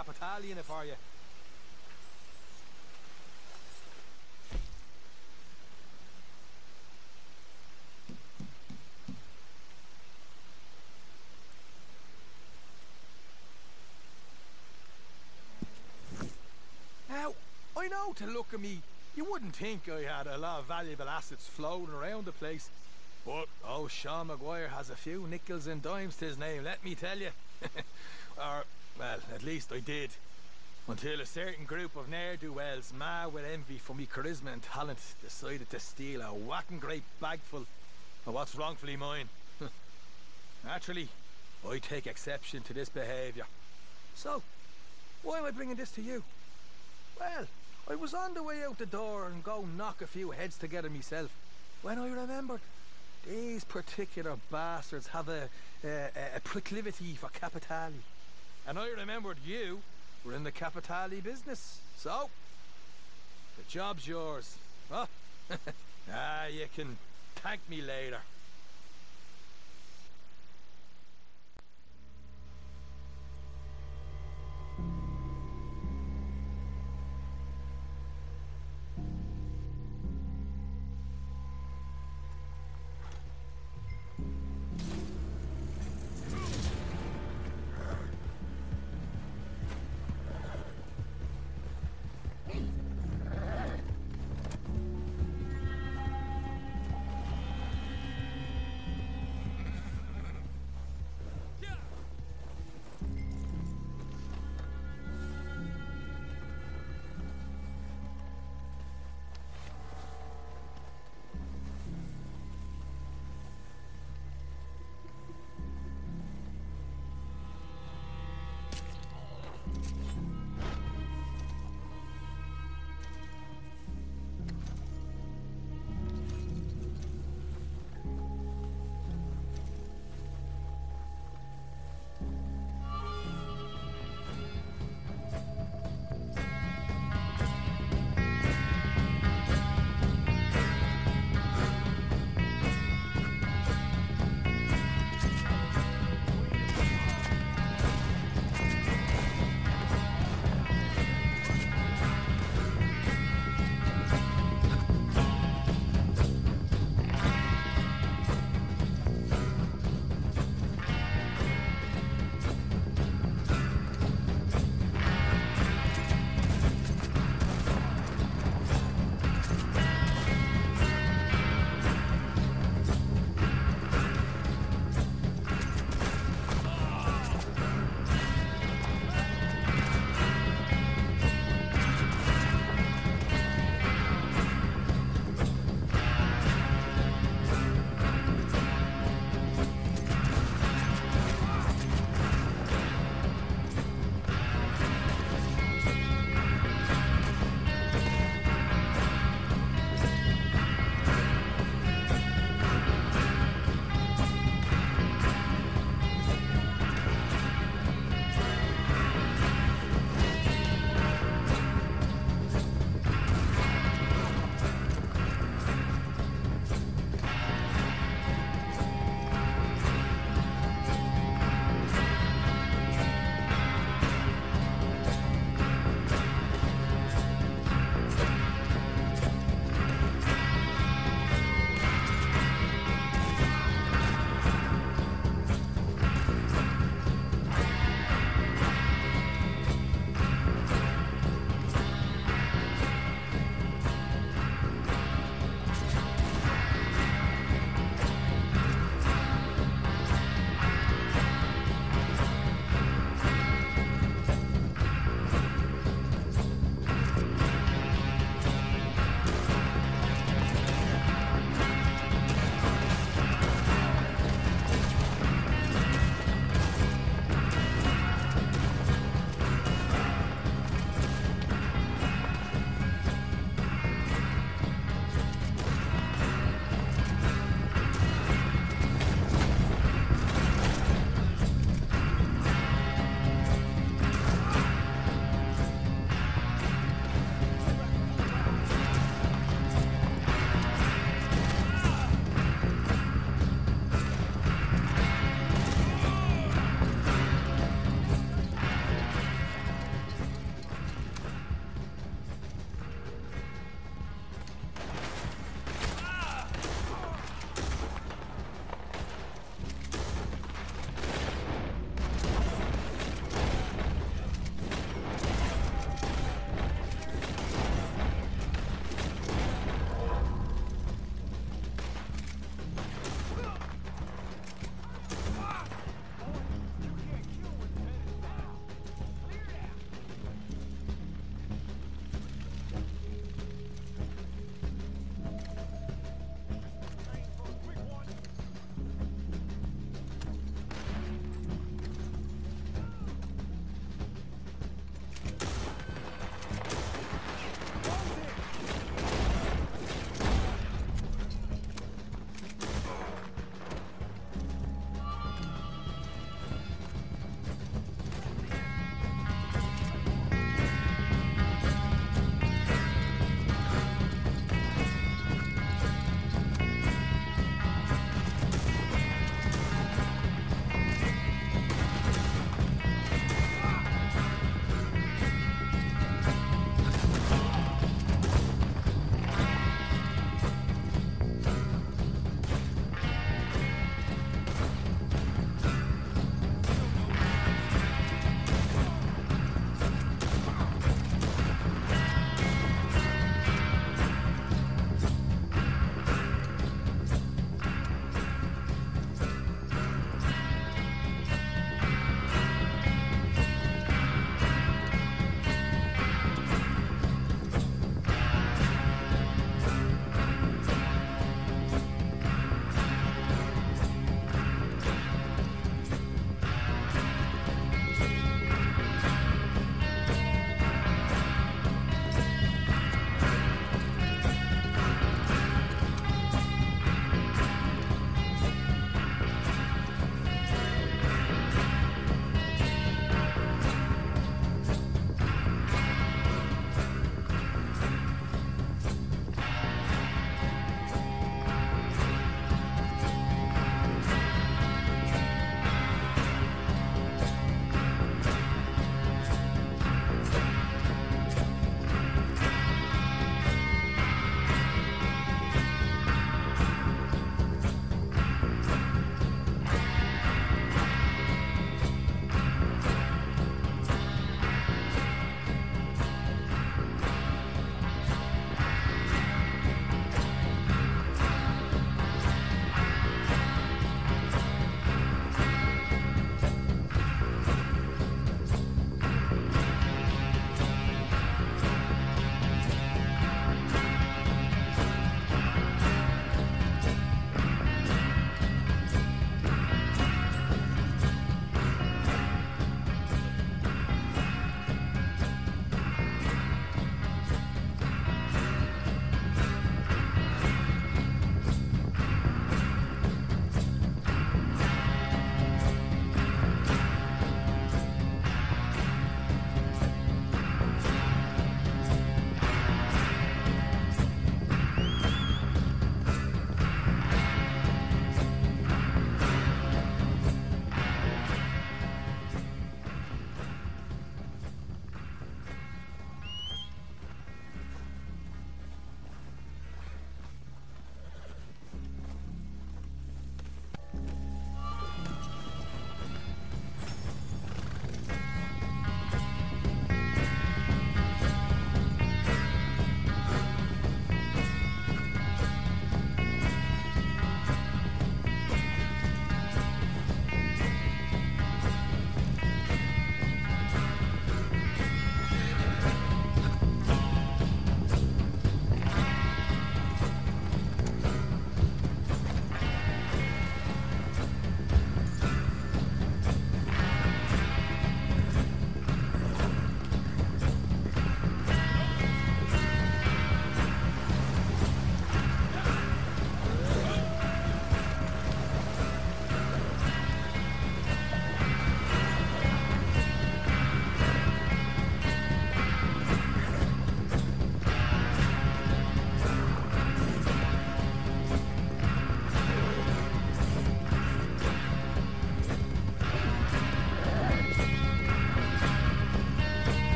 Might be some Capitale for you. Now, I know to look at me, you wouldn't think I had a lot of valuable assets floating around the place. But, oh, Sean Macguire has a few nickels and dimes to his name, let me tell you. or, well, at least I did. Until a certain group of ne'er-do-wells, mad with envy for me charisma and talent, decided to steal a whacking great bagful of what's wrongfully mine. Naturally, I take exception to this behaviour. So, why am I bringing this to you? Well, I was on the way out the door and go knock a few heads together myself when I remembered these particular bastards have a, a, a proclivity for Capitale. And I remembered you were in the Capitale business. So, the job's yours. Huh? ah, you can thank me later.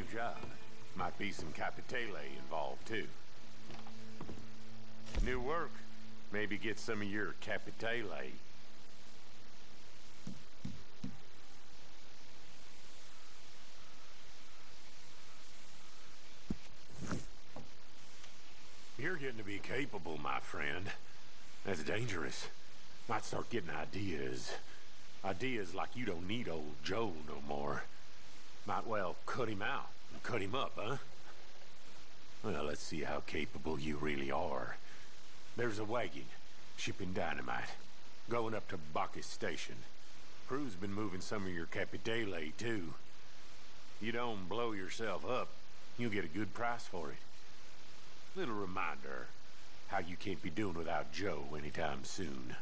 New job. Might be some Capitale involved, too. New work. Maybe get some of your Capitale. You're getting to be capable, my friend. That's dangerous. Might start getting ideas. Ideas like you don't need old Joe no more. Might well cut him out and cut him up, huh? Well, let's see how capable you really are. There's a wagon, shipping dynamite, going up to Bacchus Station. Crew's been moving some of your Capitale, too. You don't blow yourself up, you'll get a good price for it. Little reminder how you can't be doing without Joe anytime soon.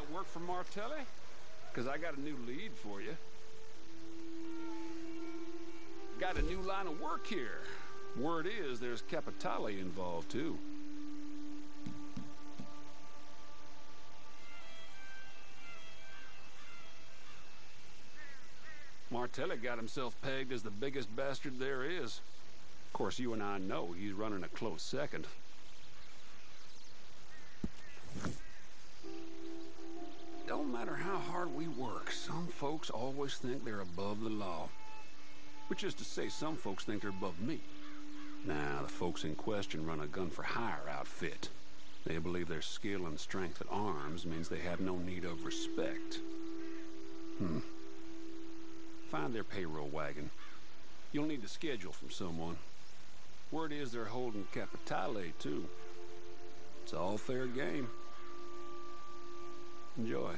That work for Martelli? Because I got a new lead for you. Got a new line of work here. Word is there's Capitale involved, too. Martelli got himself pegged as the biggest bastard there is. Of course, you and I know he's running a close second. Matter how hard we work, some folks always think they're above the law. Which is to say, some folks think they're above me. Now, the folks in question run a gun-for-hire outfit. They believe their skill and strength at arms means they have no need of respect. Hmm. Find their payroll wagon. You'll need a schedule from someone. Word is they're holding Capitale, too. It's all fair game. Enjoy.